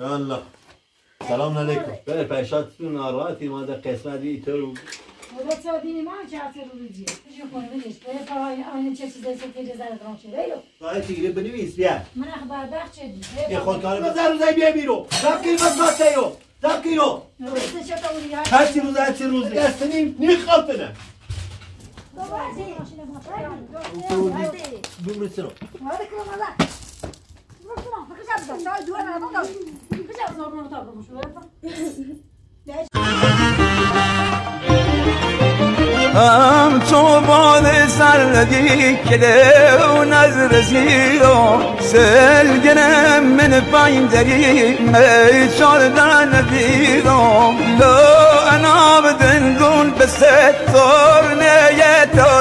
الله سلام علیکم بله پیشاتتون ناراحتی ما در قسمت بی تو رو Burada söylediğin iman çarptı Ruzi'ye. Şu konuda geç. Böyle parayı aynı çeşitde satıyla zaten konuşuyor. Öyle. باید تیگیری بنویس بیا من اخبار بخشیدی. یه خودکار بزن روزه بیا بیرو یو کیلو Işte çata uğrayar. هرچی روزه هرچی روزه دستنیم نیخواب بنه دوم سرو Hadi kırmızı. Vursun. Bakacağız da. Daha duvar adam هم تو باد سردی کده و نظر زیرو سل گرم من دری. ای چاردن دیرو لو انا بدن دون بسه تورنه تو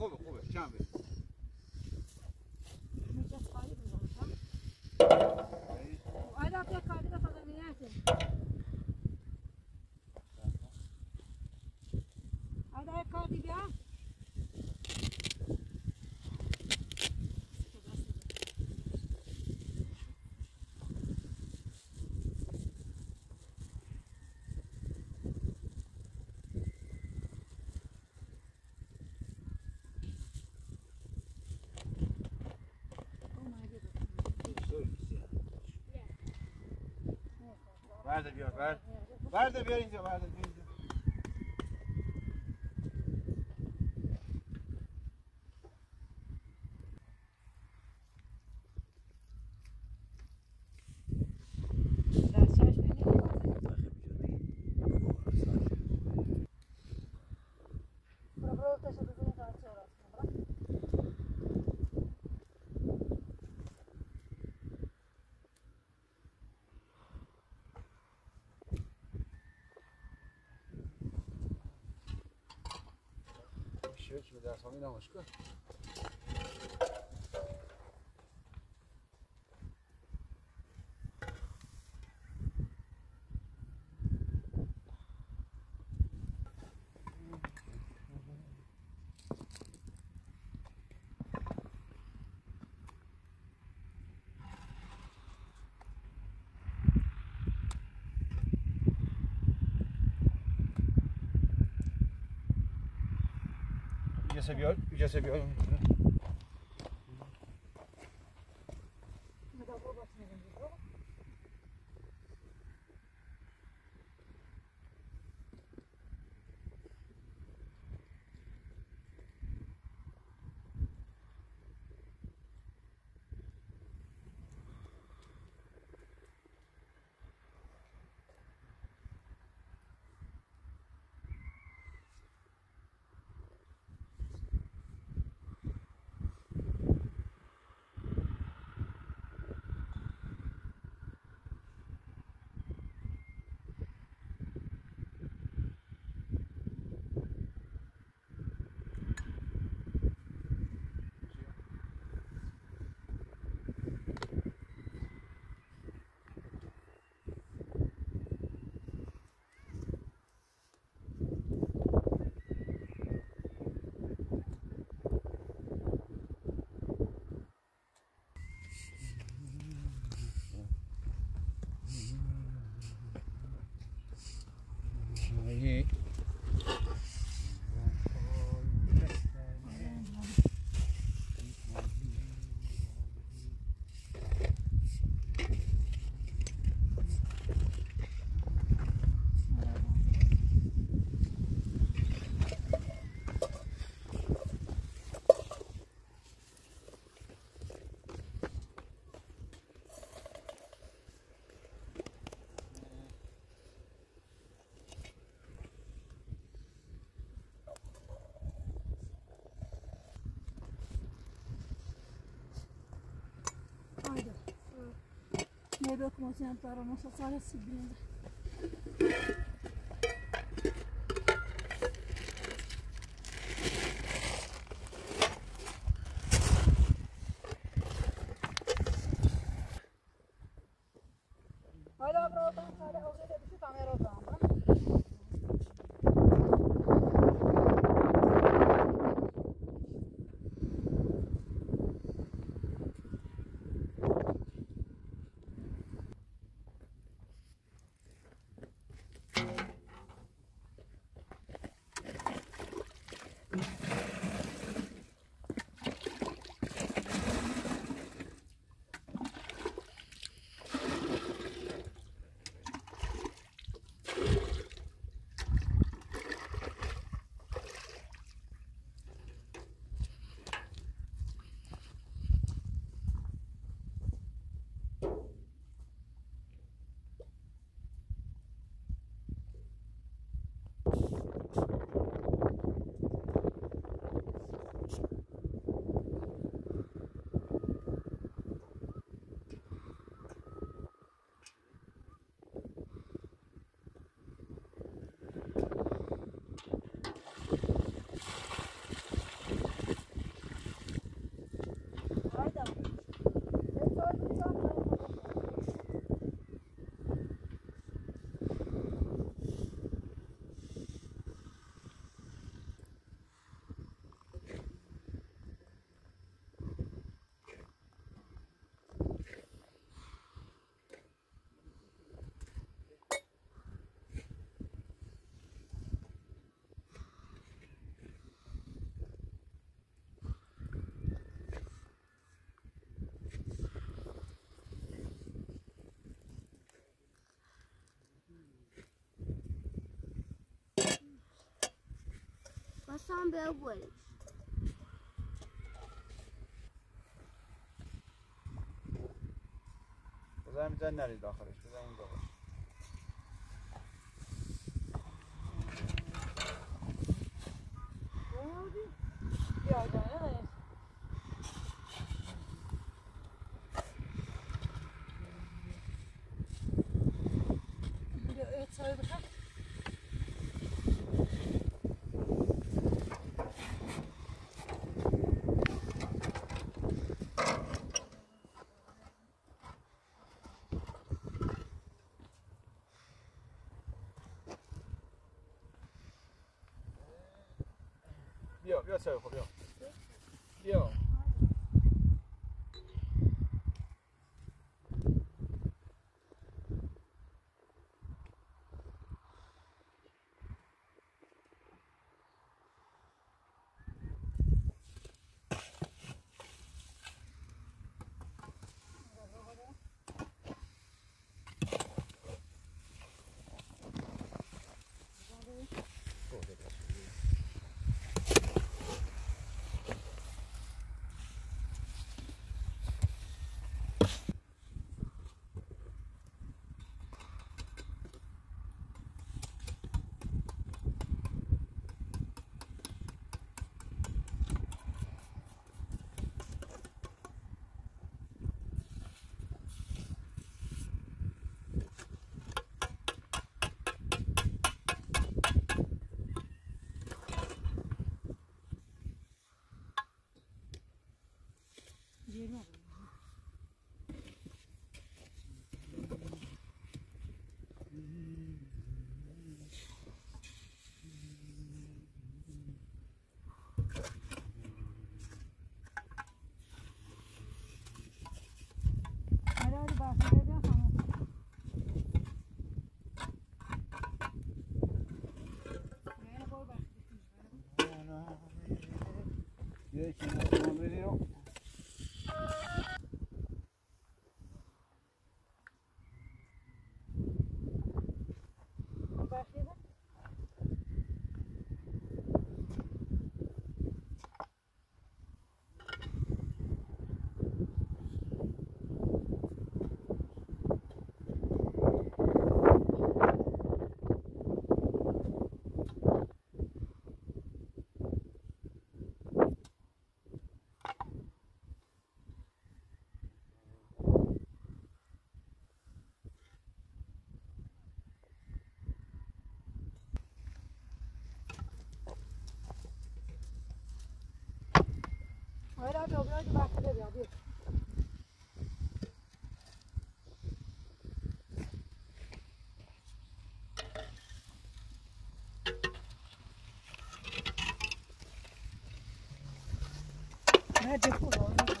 خوبه خوبه خوبه برده بیار برد برده بیار اینجا برده بیار اینجا شوش به دست همی نماش کن Yüce seviyor. Yüce seviyor. Bíblia como orientaram Nossa Senhora subindo. Olha a prova. Passar um belo بزنم میزن نرید داخلش بزن اون بیا بیا سر خب بیا بیا Hadi آره آبی آبی آبی وقت بده آبی نه جفو Bırak bir şey de boşa. Ne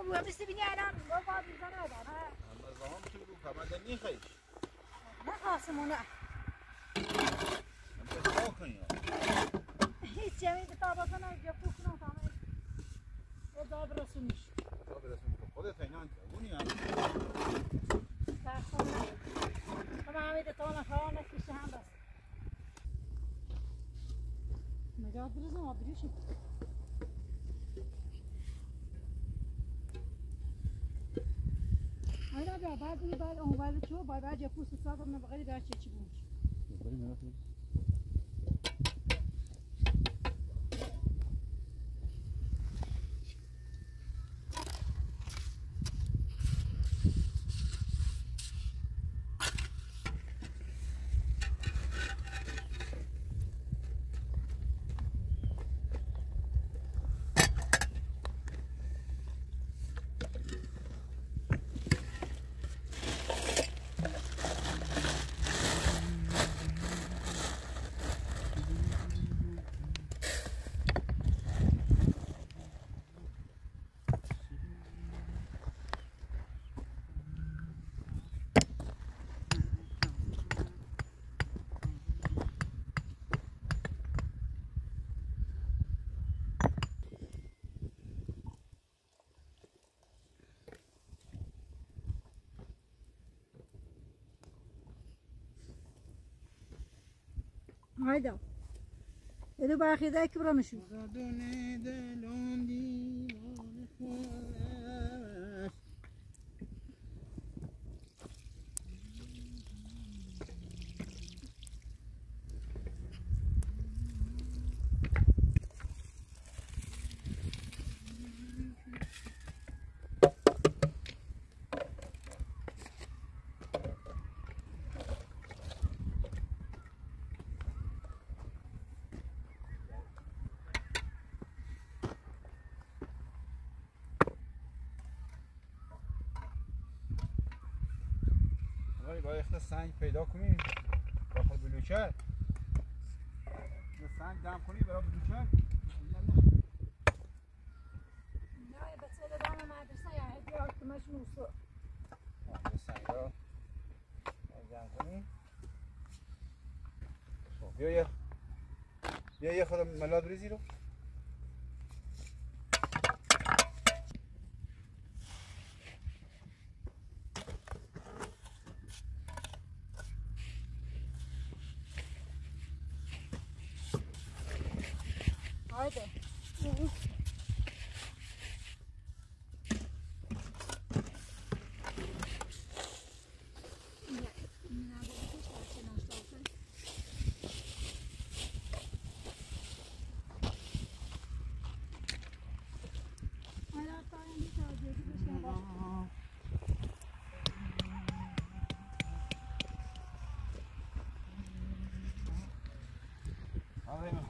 یا مزام و بس بینی الان بابا. اما زمان تو رو کمد میخوایش نه خاصمونه. اما چه کنی هیچ جایی به تابا کنه جفو کنه تمام. او داد رسونش. تا برسیم تو خودت اینا اونی هم در خونه. اما همین تانا خواهان کشه هم بس. نجات برزم آبریشم. Abi بعد این بعد اون بعد تو بعد بعد جفو سسات من بغیر در چی چی بود. Hayda. هيدا. يا دوب أخي ده یه سنگ پیدا کنی. داخل بلوچه یه سنگ دم کنی برای بلوچه خب، بیا یه بیا یه خود ملاد بریزی رو.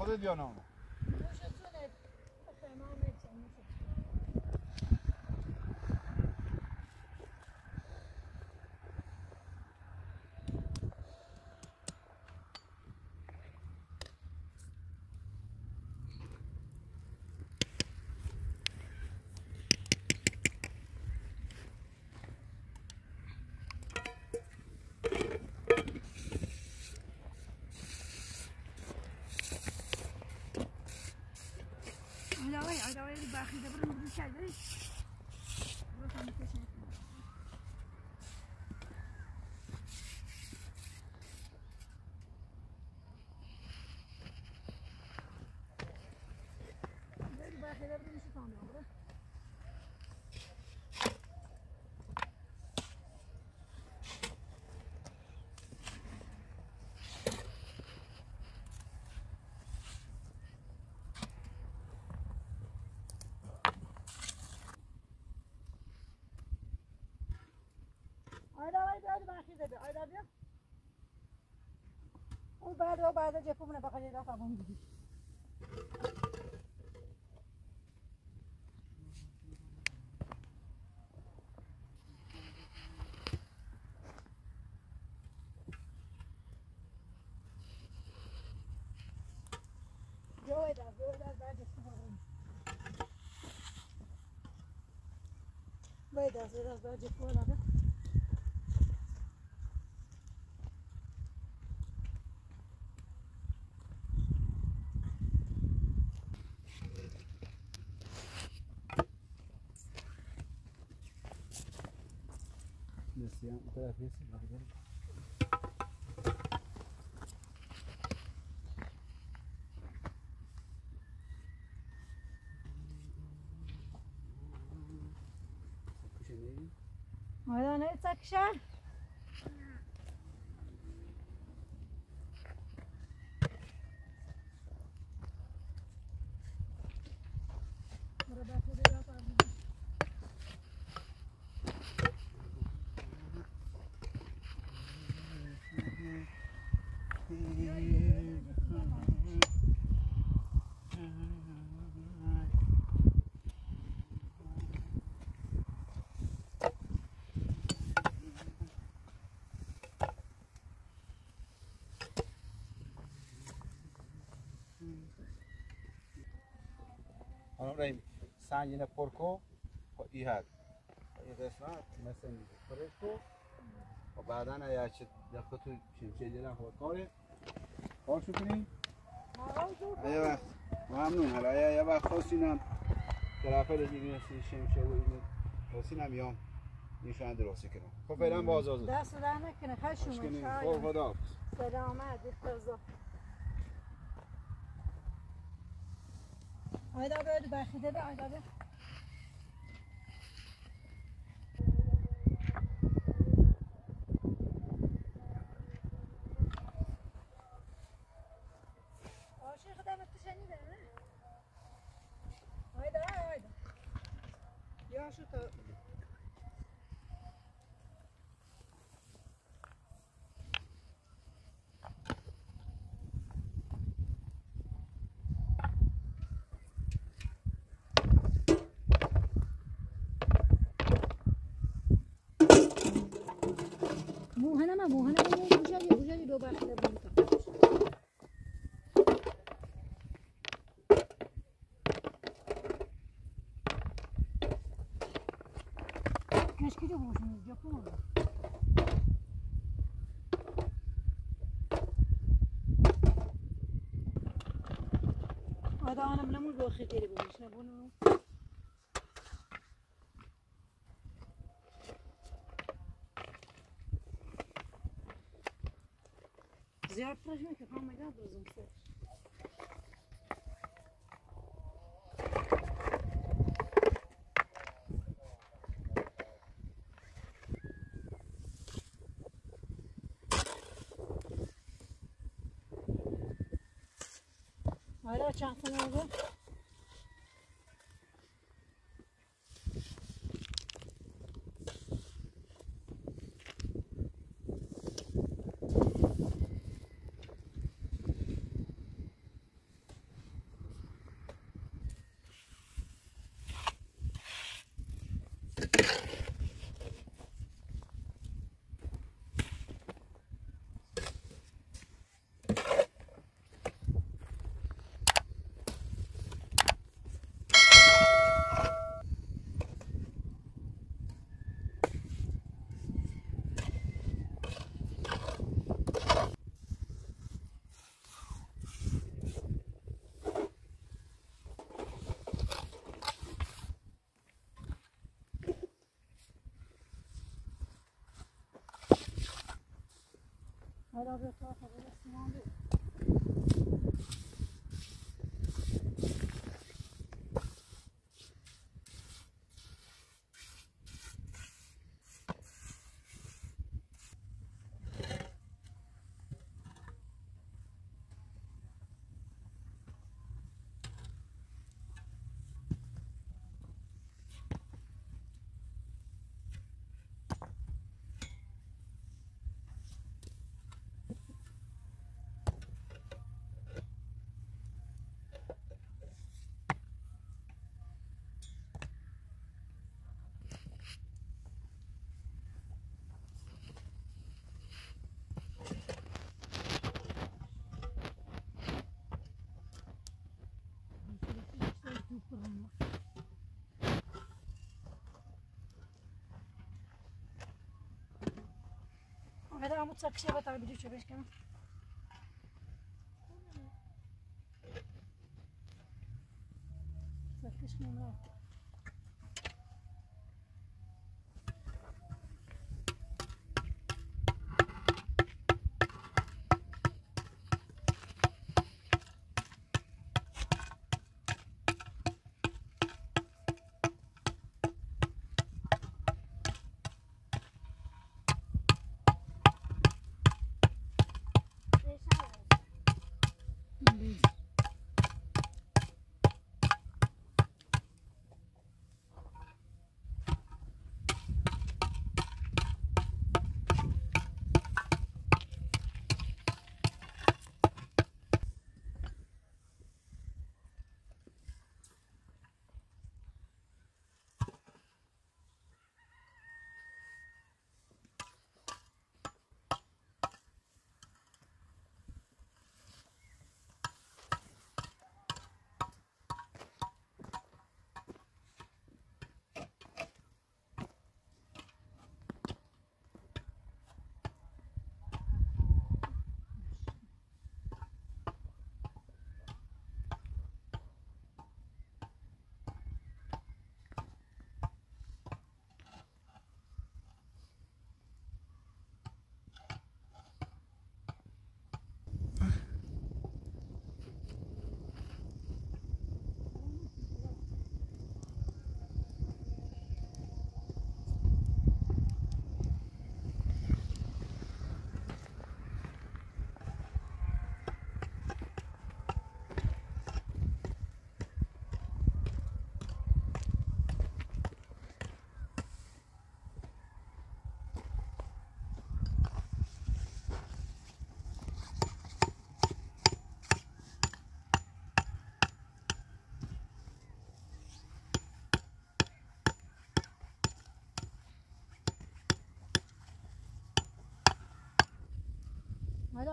آره خودت یا Dá pra não deixar, né? بخیده بیا آیدا بیا اون بعد و بعد جفمونه فقط یه دفعه بون دیدی بیا آیدا بعد بیا آیدا بیا آیدا بعد جفمونه بون Nesse ano, outra vez, vai ver. آیدا رحیم سنگین پرکو با ای هد این قسمت مثل این پرش کو و بعدا اگر چه دفعه تو شمشه دیدن خود کاره کار شو کنیم یه وقت. ممنون. حالا یه وقت خواستینم طرفه سی شمشه و این خواستینم یام نشان درستی کنم. خب فعلا باز آزاد. دست در نکنه. خوش کنیم خشم خب خدا سلامت. افتضا آیدا باید بخیده به آیدا به عاشق دمت شنیده نه؟ آیدا آیدا یا شو تا موهنه ما موهنه ما گوشاری گوشاری دو بخیده بود. مشکی جو بوشون جو کنم هذا انا من مو بوخي ديري بوش نبونو Zero had precies een geval met dat, dus een soort. حالا به تو خبر سیمان بده. هذا عمود ساكشة بتاع بدو شو بيش كمان ساكش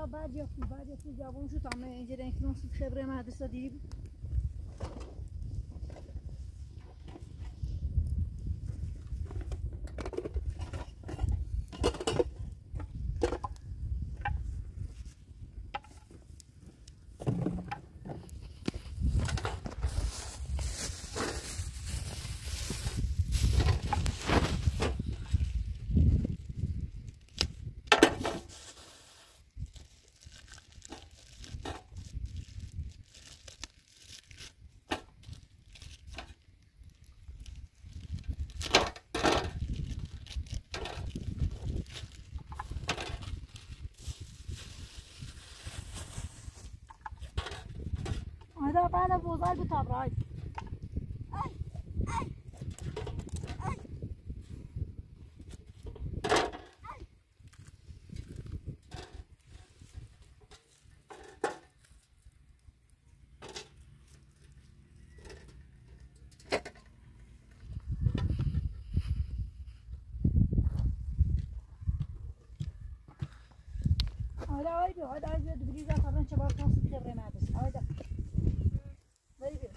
بعد یا بعد یا پول جوان شد اما اینجا رنگ نوسید خبره مدرسه دیری بعد بوزال به تبرای حالا آیدی حالا آیدی بریزا فران چه باید کنسید خبره مدرسه آیدی بری بیر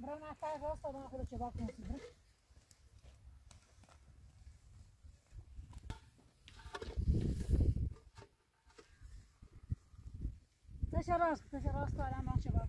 برو نفر راست دادن خود چه باید کنسید برو تشه راست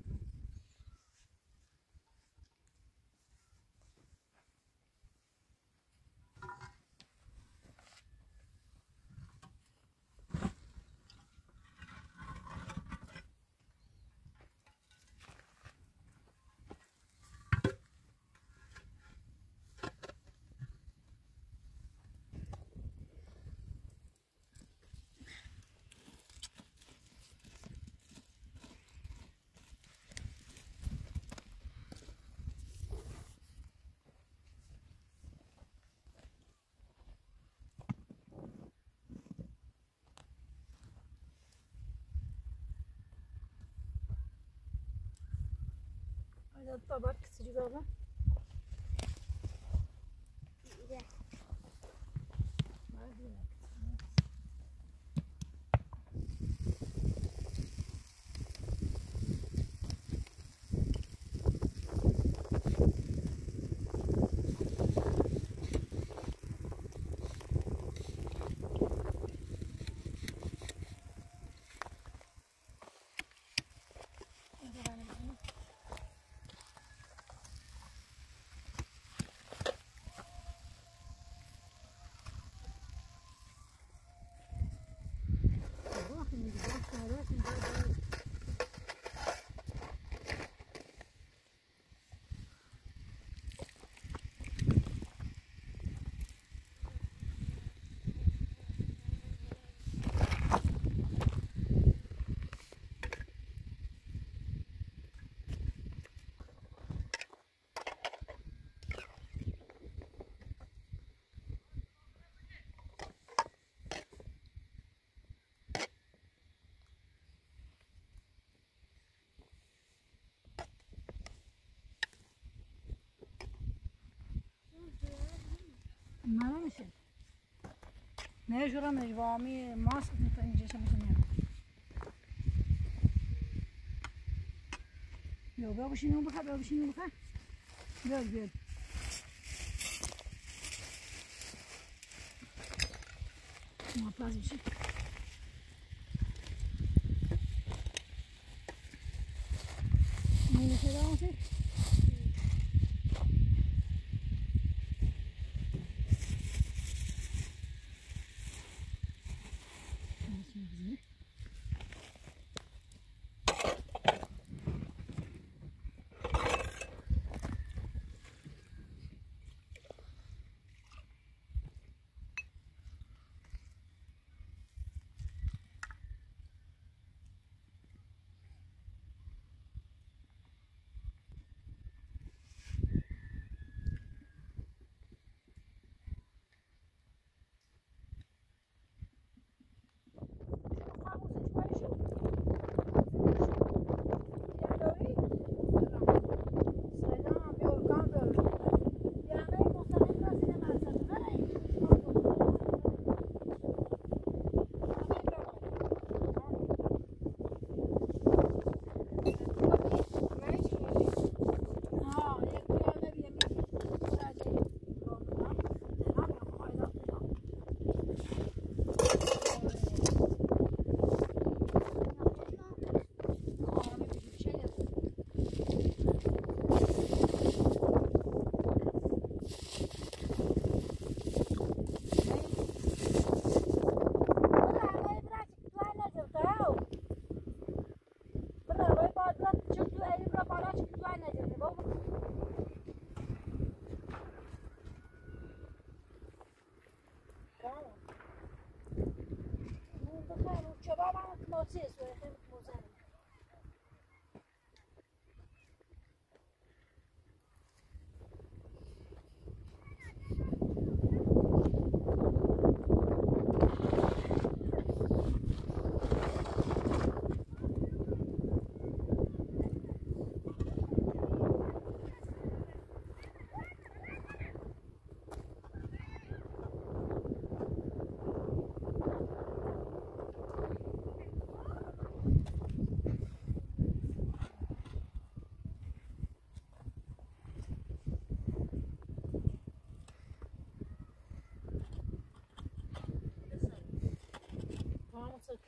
تشه راست دارم من چه باید کنسید Tabak kısırı baba. Bunlar mısın? Ne şura mecvami mas mı ince çabuk Yok ben bu şimdi bakar, ben bu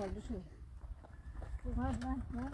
olha, deixa eu ver. Vai, vai, vai.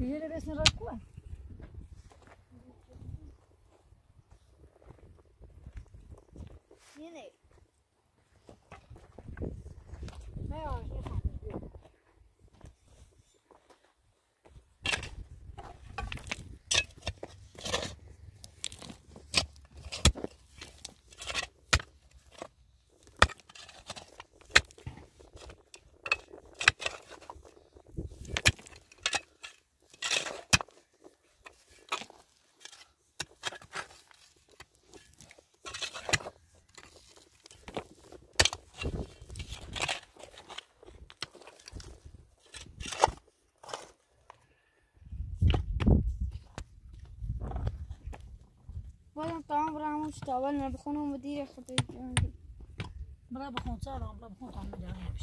Birileri arasına bak mı? بازم تمام برامون شتاول نبخونه مدیر خطی جاندی برا بخون سارا برا بخون تا می‌دونم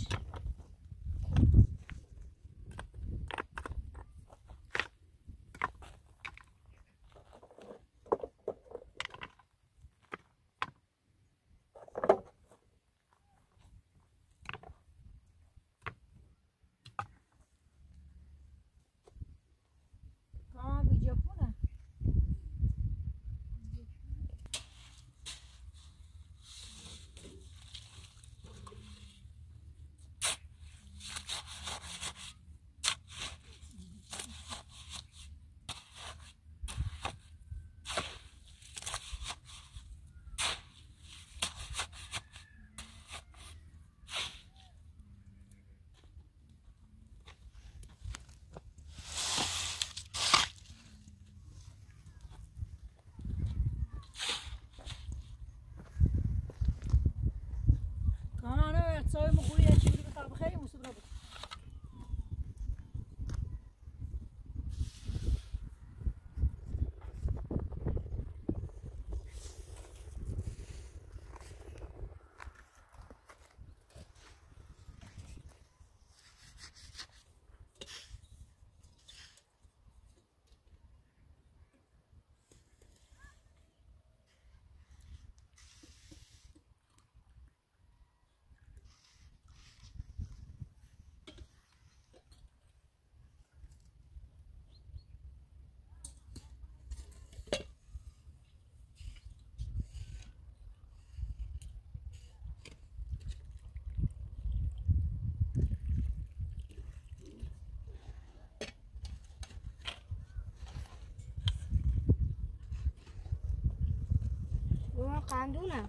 बांधू ना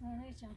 Şans, ne şans.